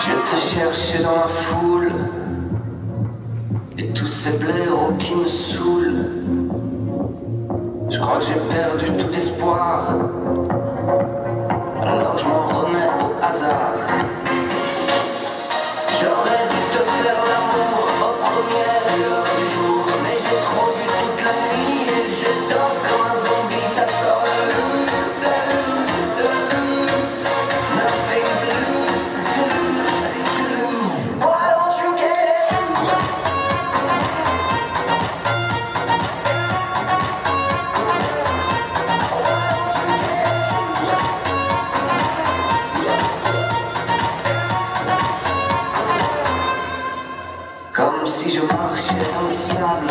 Je te cherchais dans la foule et tous ces blaireaux qui me saoulent. Je crois que j'ai perdu tout espoir. Alors je m'en remets au hasard. Je marchais dans le sable.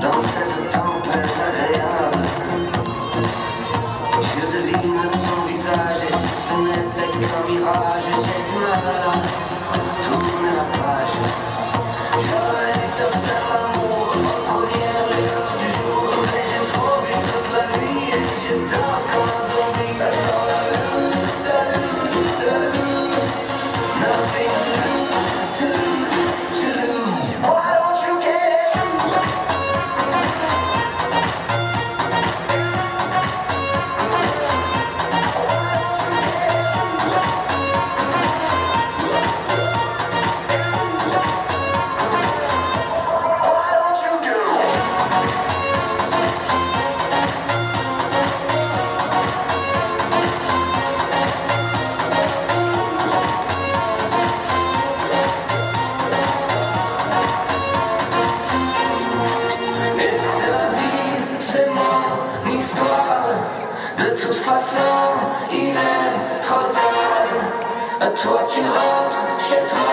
Dans cette tempête agréable Je devine ton visage Et si ce n'était qu'un mirage J'ai du mal à tourner la page toute façon, il est trop tard. Toi, tu rentres chez toi.